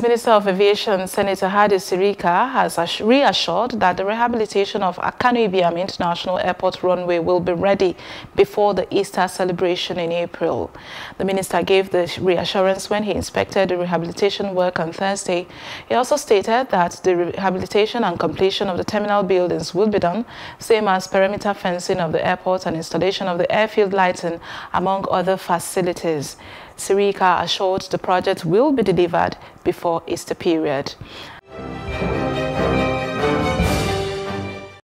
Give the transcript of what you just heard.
Minister of Aviation Senator Hadi Sirika has reassured that the rehabilitation of Akanu Ibiam International Airport runway will be ready before the Easter celebration in April. The minister gave the reassurance when he inspected the rehabilitation work on Thursday. He also stated that the rehabilitation and completion of the terminal buildings will be done, same as perimeter fencing of the airport and installation of the airfield lighting, among other facilities. Sirika assured the project will be delivered before Easter period.